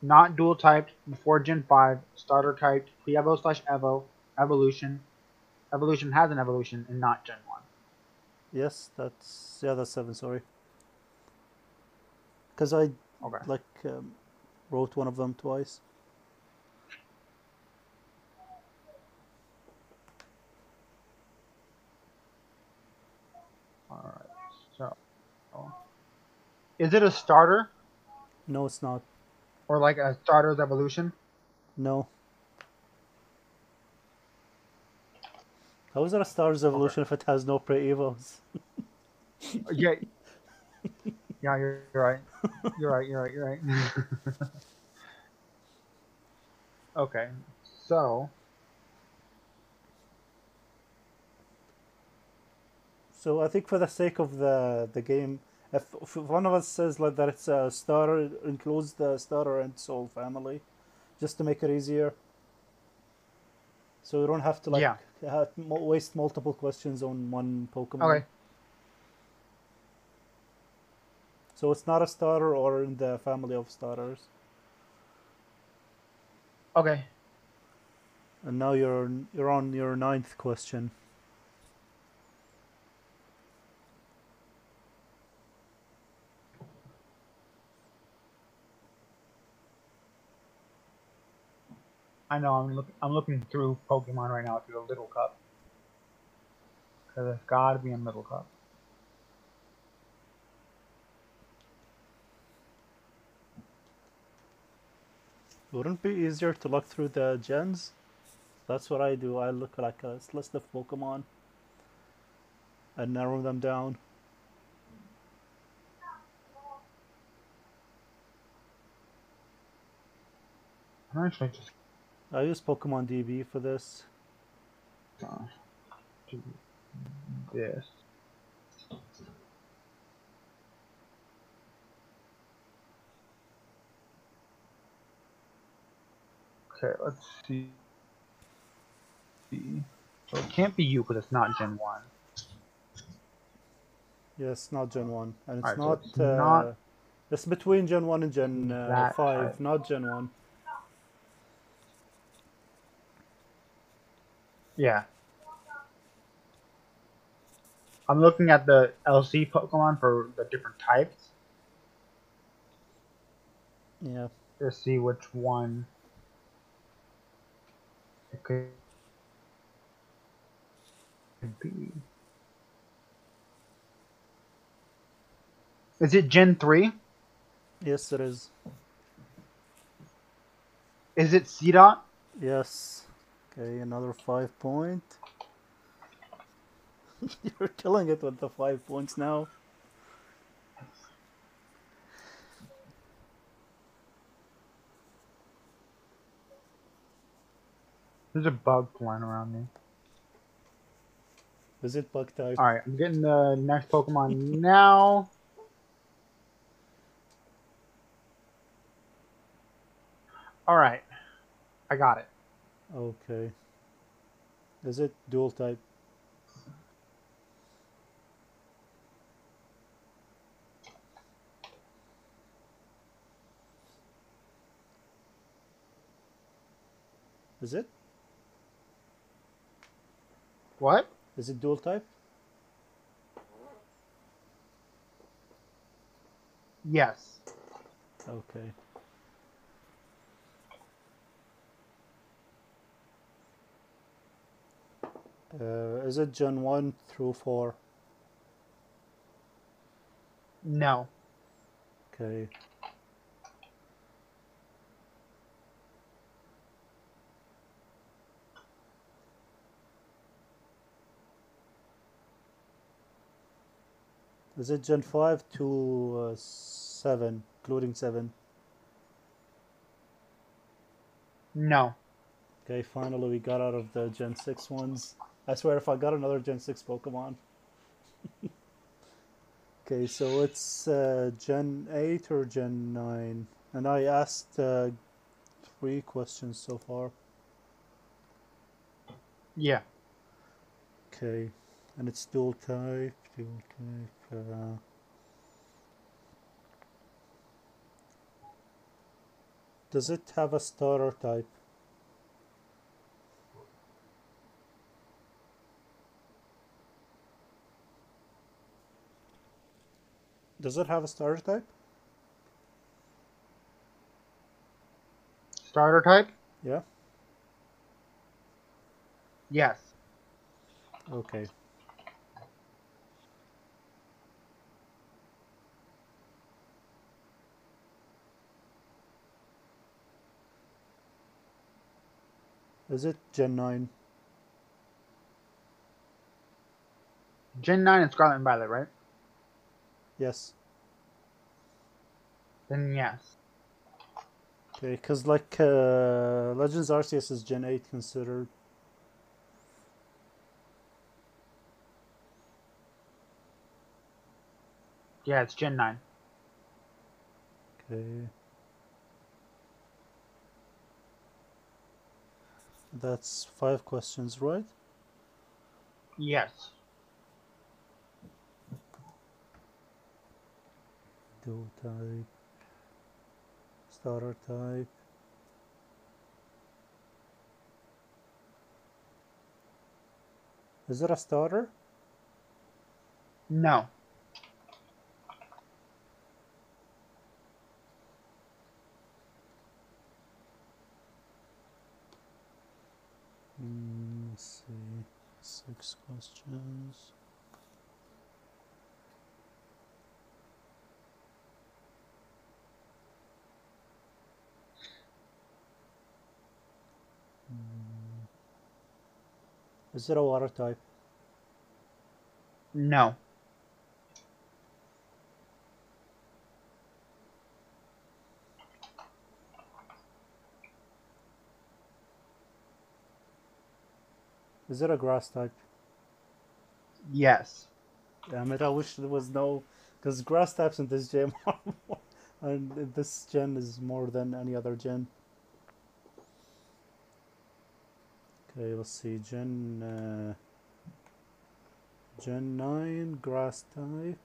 Not dual typed before Gen 5, starter typed, pre-evo slash evo, evolution, evolution has an evolution and not Gen 1. Yes, that's yeah, that's seven. Sorry, because I Okay. like um, wrote one of them twice. Alright. So. Is it a starter No, it's not. or like a starter's evolution? No. How is it a Stars Evolution if it has no pre evos? Yeah. Yeah, you're, you're right. You're right. You're right. You're right. okay. So. So I think for the sake of the the game, if, if one of us says like that it's a starter, it includes the starter and soul family, just to make it easier. So we don't have to like Yeah. ha- mo- waste multiple questions on one Pokemon. Okay. So it's not a starter or in the family of starters. Okay. And now you're you're on your ninth question. I know. I'm looking. I'm looking through Pokemon right now through the Little Cup. Cause it's got to be in Little Cup. Wouldn't it be easier to look through the gens? That's what I do. I look like a list of Pokemon and narrow them down. I'm actually just I use Pokemon DB for this. uh, this. Okay, let's see. So it can't be you because it's not Gen 1. Yes, not Gen 1. And it's Alright, so not. it's uh, not- It's between Gen 1 and Gen uh, 5, type. not Gen 1. Yeah. I'm looking at the LC Pokemon for the different types Yeah. to see which one it could be. Is it Gen 3? Yes, it is. Is it Seedot? Yes. Okay, another 5 point. You're killing it with the 5 points now. There's a bug flying around me. Is it bug type? Alright, I'm getting the next Pokemon now. Alright. I got it. Okay. Is it dual type? Is it? What? Is it dual type? Yes. Okay. Uh, is it Gen 1 through 4? No. Okay. Is it Gen 5 to uh, 7, including 7? No. Okay, finally we got out of the Gen 6 ones. I swear if I got another Gen 6 Pokemon. okay, so it's uh, Gen 8 or Gen 9? And I asked uh, three questions so far. Yeah. Okay, and it's dual type, dual type. Uh, does it have a starter type? Does it have a starter type? Starter type? Yeah. Yes. Okay. Is it Gen 9? Gen 9 and Scarlet and Violet, right? Yes. Then yes. Okay, because like uh, Legends Arceus is Gen 8 considered. Yeah, it's Gen 9. Okay. That's five questions, right? Yes. Dual type. Starter type. Is it a starter? No. Mm, let's see. Six questions. Is it a water type? No. Is it a grass type? Yes. Damn it, I wish there was no. Because grass types in this gen are more. And this gen is more than any other gen. Okay, let's see. Gen. Uh, gen 9, grass type.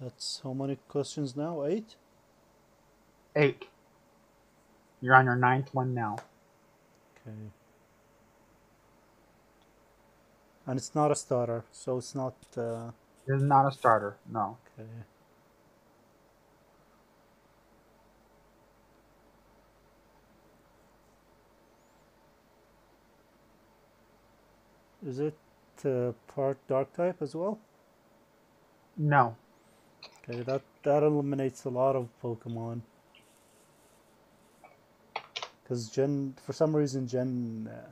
That's how many questions now? Eight? Eight. You're on your ninth one now. Okay. And it's not a starter, so it's not. Uh, is not a starter. No. okay. Is it uh, part dark type as well? No. Okay, that that eliminates a lot of Pokemon. Because Gen, for some reason, Gen uh,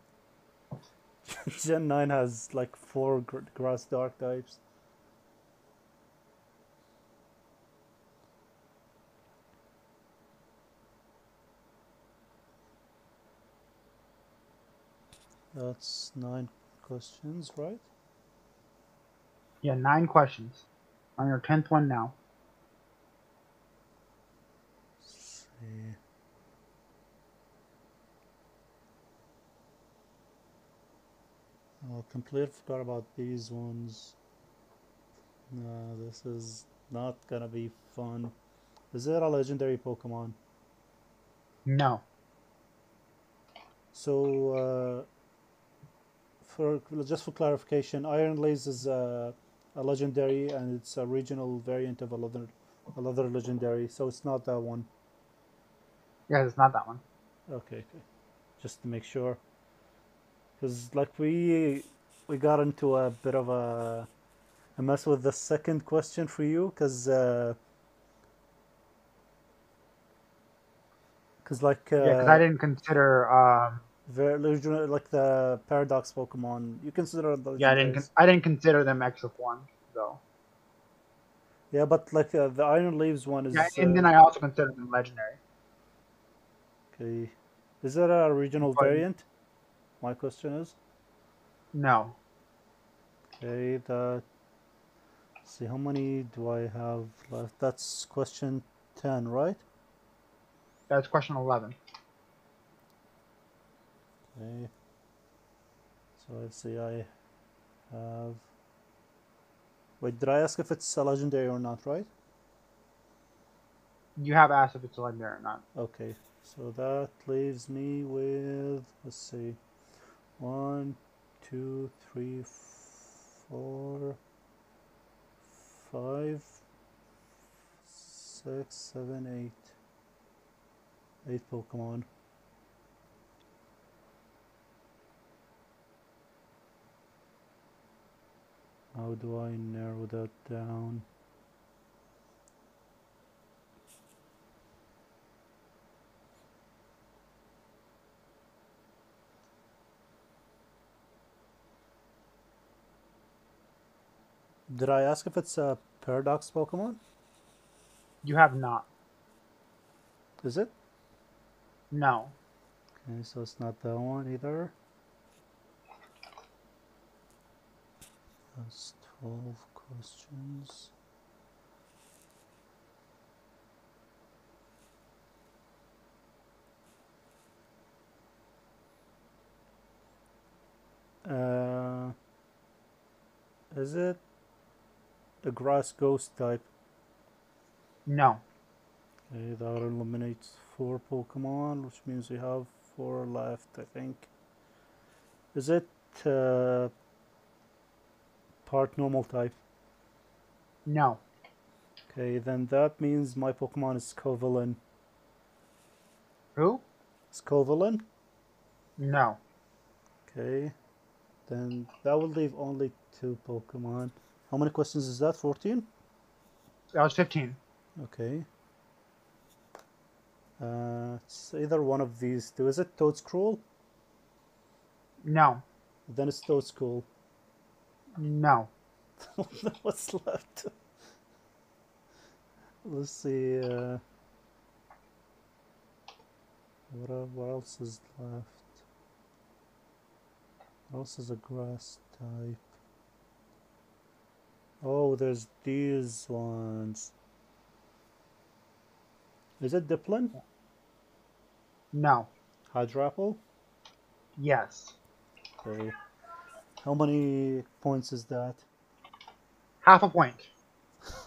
Gen nine has like four gr- grass dark types. That's nine questions, right? Yeah, nine questions. On your tenth one now. Let's see. Oh, completely forgot about these ones. No, this is not gonna be fun. Is it a legendary Pokemon? No. So, uh, for just for clarification, Iron Leaves is a, a legendary, and it's a regional variant of another another legendary. So it's not that one. Yeah, it's not that one. Okay, okay. Just to make sure. Because, like, we we got into a bit of a, a mess with the second question for you, because, because like, uh, Yeah, because I didn't consider. Um, like the Paradox Pokemon, you consider the yeah, I didn't. Con- I didn't consider them extra forms though. Yeah, but like uh, the Iron Leaves one is. Yeah, and then uh, I also considered them legendary. okay. Is that a regional variant? My question is. No. Okay, that. see, how many do I have left? That's question 10, right? That's question eleven. Okay. So let's see, I have. Wait, did I ask if it's a legendary or not, right? You have asked if it's a legendary or not. Okay. So that leaves me with, let's see, one, two, three, four, five, six, seven, eight. Eight Pokemon. How do I narrow that down? Did I ask if it's a Paradox Pokemon? You have not. Is it? No. Okay, so it's not that one either. That's 12 questions. Uh, is it a grass ghost type? No. Okay, that eliminates four Pokemon, which means we have four left, I think. Is it uh, part normal type? No. Okay, then that means my Pokemon is Scovillain. Who? Scovillain? No. Okay, then that will leave only two Pokemon. How many questions is that? 14? That was 15. Okay. Uh, it's either one of these two. Is it Toedscruel? No. Then it's Toedscruel. No. What's left? Let's see. Uh, what, what else is left? What else is a grass type? Oh, there's these ones. Is it Dipplin? No. Hydrapple? Yes. Okay. How many points is that? Half a point.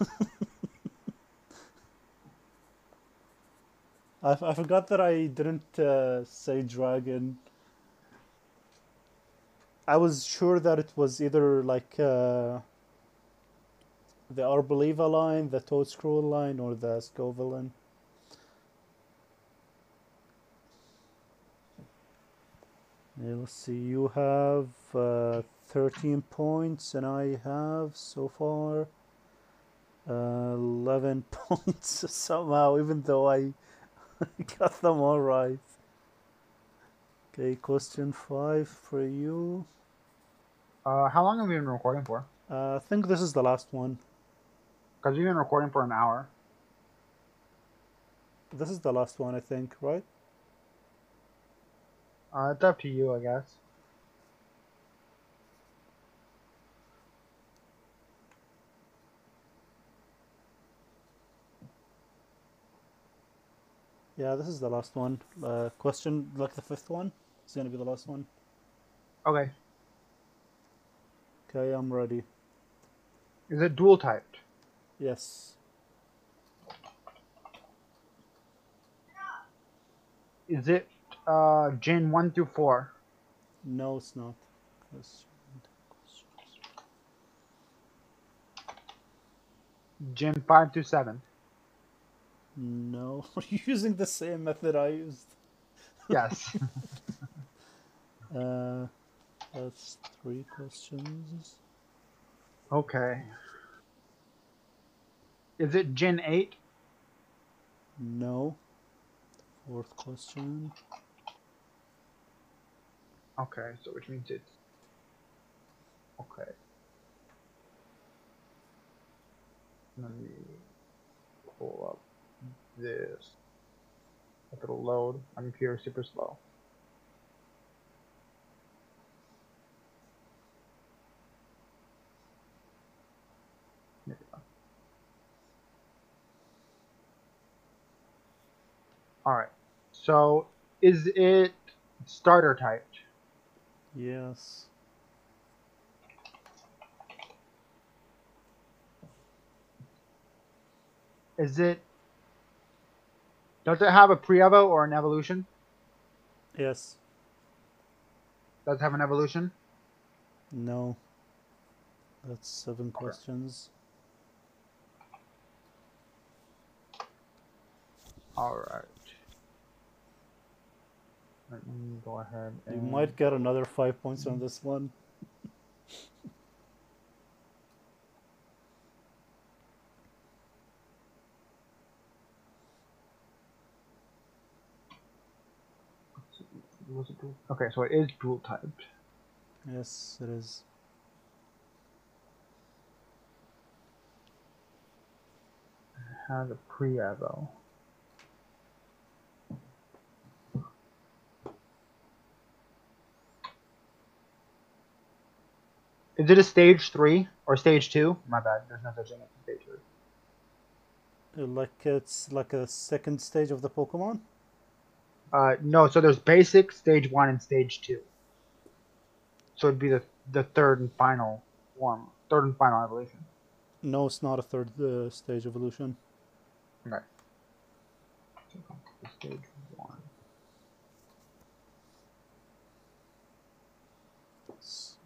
I, I forgot that I didn't uh, say dragon. I was sure that it was either like uh, the Arboliva line, the Toedscruel line, or the Scovillain. Yeah, let's see, you have uh, 13 points, and I have so far uh, 11 points somehow, even though I got them all right. Okay, question five for you. Uh, how long have we been recording for? Uh, I think this is the last one. Because we've been recording for an hour. This is the last one, I think, right? Uh, it's up to you, I guess. Yeah, this is the last one. Uh, question, like the fifth one, is gonna be the last one. Okay. Okay, I'm ready. Is it dual typed? Yes. Is it uh, Gen 1 through 4? No, it's not. Gen 5 through 7? No, are you using the same method I used? Yes. Uh, that's three questions. okay. Is it Gen 8? No. Fourth question. Okay, so which means it's. Okay. Let me pull up this. If it'll load, I'm computer's super slow. There we go. Alright, so is it starter typed? Yes. Is it Does it have a pre-evo or an evolution? Yes. Does it have an evolution? No. That's seven questions. All right. Let me go ahead. You might get another five points on this one. Was it dual? Okay, so it is dual typed. Yes, it is. It Has a pre-evo. Is it a stage three or stage two? My bad. There's no such thing as stage three. Like it's like a second stage of the Pokemon. Uh, no. So there's basic, stage one, and stage two. So it'd be the the third and final form, third and final evolution. No, it's not a third uh, stage evolution. Okay. Stage one.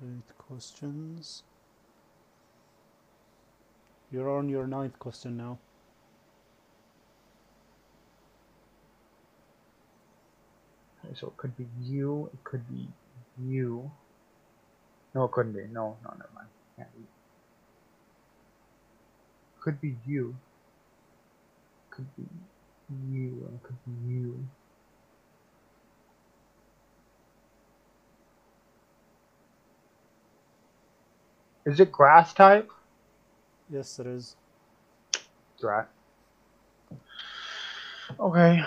Eight questions. You're on your ninth question now. So it could be you. It could be you. No, it couldn't be. No, no, never mind. Can't be. Could be you. Could be you. and could be you. Is it grass type? Yes, it is. Right. Okay.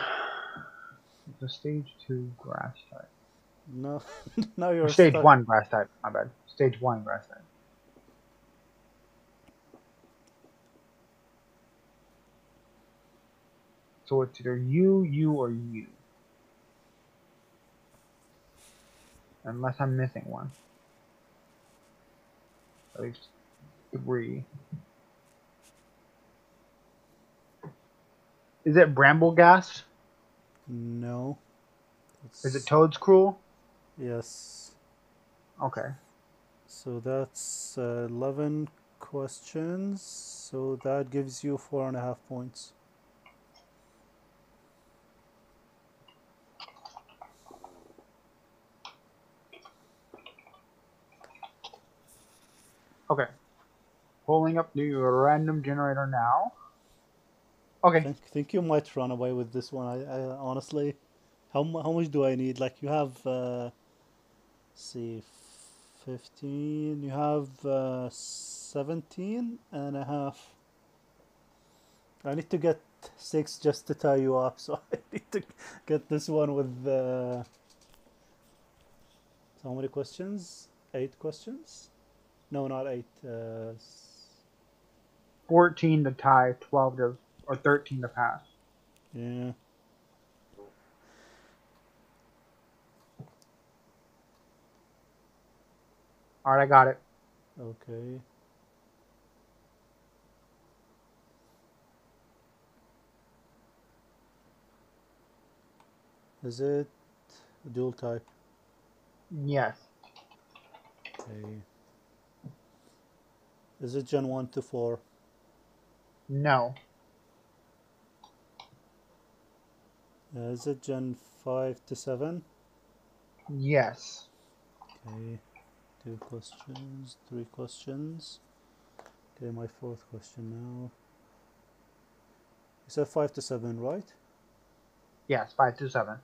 It's a stage two grass type. No, now you're Stage stuck. one grass type. My bad. Stage one grass type. So it's either you, you, or you. Unless I'm missing one. At least three. Is it Brambleghast? No. Is it It's- Toedscruel? Yes. Okay. So that's uh, 11 questions. So that gives you four and a half points. Okay. Pulling up the random generator now. I Okay. think, think you might run away with this one. I, I honestly, how, how much do I need? Like you have, uh, see, 15, you have uh, 17 and a half. I need to get six just to tie you up, so I need to get this one with uh, so how many questions? Eight questions? No, not eight. Uh, 14 to tie, 12 to, or 13 to pass. yeah. Alright, I got it. Okay. Is it dual type? Yes. Okay. Is it Gen 1 to 4? No. Uh, is it Gen 5 to 7? Yes. Okay. Two questions, three questions. Okay, my fourth question now. You said 5 to 7, right? Yes, 5 to 7.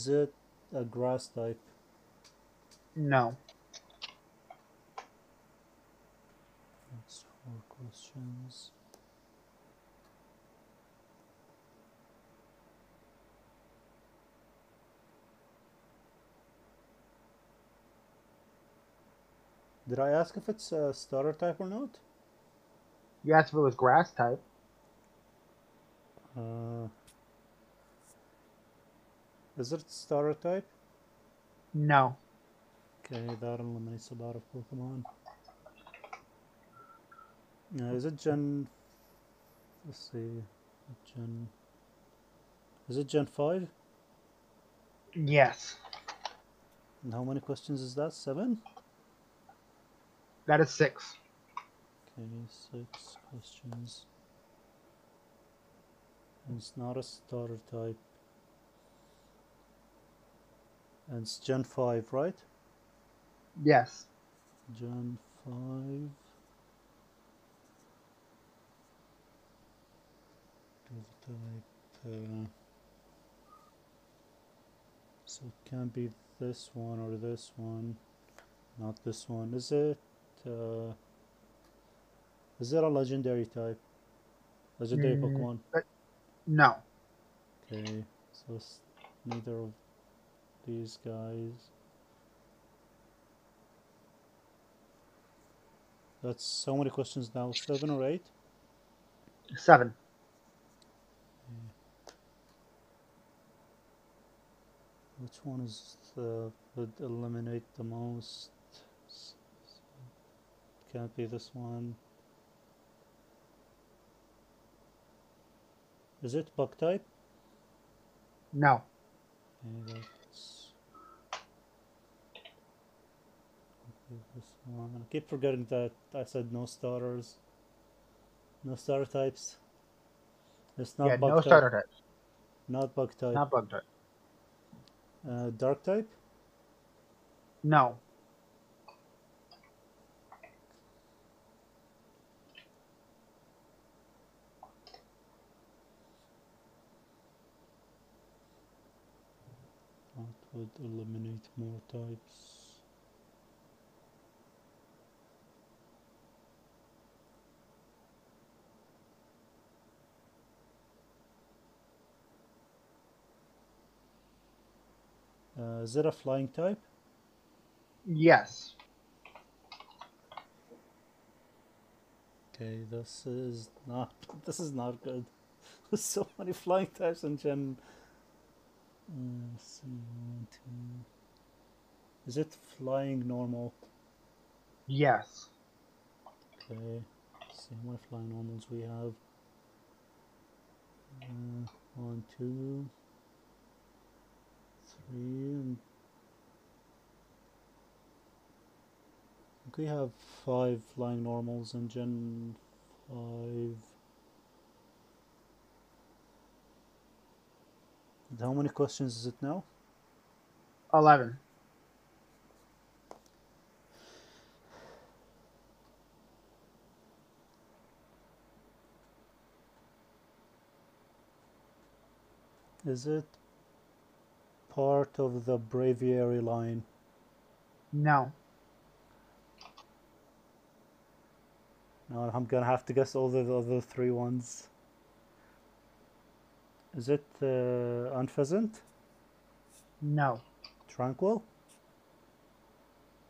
Is it a grass type? No. That's four questions. Did I ask if it's a starter type or not? You asked if it was grass type. Uh, is it starter type? No. Okay, that eliminates a lot of Pokemon. Uh, is it Gen? Let's see, Gen. Is it Gen five? Yes. And how many questions is that? Seven. That is six. Okay, six questions. And it's not a starter type. And it's Gen 5, right? Yes. Gen 5. Type. Uh, so it can't be this one or this one. Not this one. Is it? Uh, is it a legendary type? Legendary Mm, Pokemon? No. Okay, so it's neither of these guys. That's so many questions now. Seven or eight? Seven. Which one is the would eliminate the most? Can't be this one. Is it bug type? No that's. Okay, this one. I keep forgetting that I said no starters. No starter types. It's not yeah, bug no type. starter types. Not bug type. Not bug type. Uh, dark type. No. That would eliminate more types. Is it a flying type? Yes. Okay, this is not. This is not good. There's so many flying types in Gen. Uh, see, one, two. Is it flying normal? Yes. Okay. See how many flying normals we have. Uh, one, two, and we have five flying normals in Gen five. And how many questions is it now? Eleven. Is it part of the Braviary line? No. No, I'm gonna have to guess all the other three ones. Is it uh, Unfezant? No. Tranquill?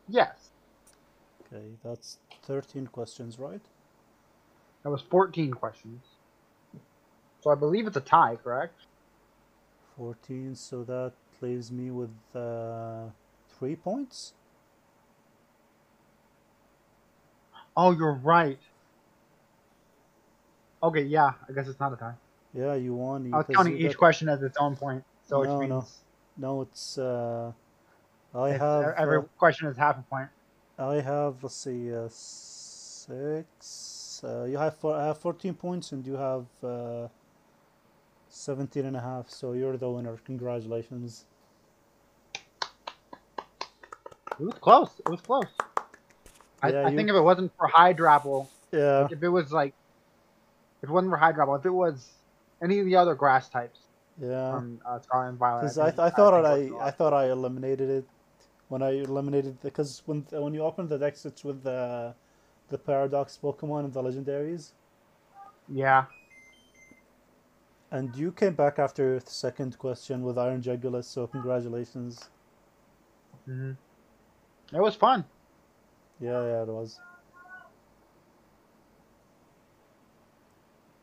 Yes. Okay, that's 13 questions, right? That was fourteen questions. So I believe it's a tie, correct? 14, so that leaves me with uh, three points. Oh, you're right. Okay, yeah. I guess it's not a tie. Yeah, you won. I was counting each got- question as its own point, so No, no. means No, it's. Uh, I it's- have. every uh, question is half a point. I have, let's see, uh, six. Uh, you have four, I have 14 points and you have uh, 17 and a half. So you're the winner. Congratulations. It was close. It was close. I, Yeah, I you- think if it wasn't for Hydrapple, Yeah. if it was like, if it wasn't for Hydrapple, if it was any of the other grass types Yeah. from uh, Scarlet and Violet, Because I, th- I thought I, it was a I lot. thought I eliminated it when I eliminated because when when you open the Dex it's with the the paradox Pokemon and the legendaries yeah, and you came back after the second question with Iron Jugulis so congratulations. Hmm it was fun. yeah yeah it was.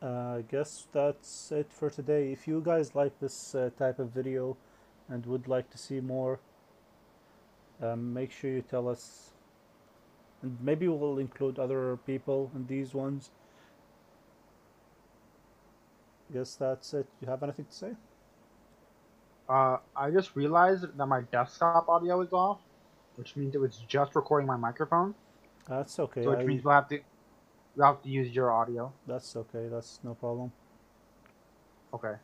Uh, I guess that's it for today. If you guys like this uh, type of video and would like to see more Um, make sure you tell us, and maybe we'll include other people in these ones. Guess that's it. You have anything to say? Uh, I just realized that my desktop audio is off, which means it was just recording my microphone. That's okay. So which I- means we'll have to we'll have to use your audio. that's okay. That's no problem. Okay.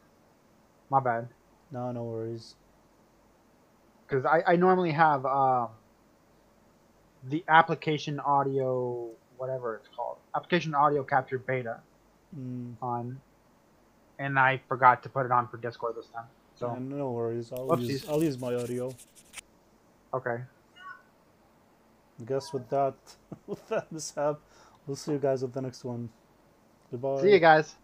My bad. No, no worries. Because I, I normally have um, the application audio whatever it's called. Application audio capture beta Mm, on and I forgot to put it on for Discord this time. So yeah, no worries. I'll Whoopsies. use I'll use my audio. okay. I guess with that with that mishap, we'll see you guys at the next one. Goodbye. See you guys.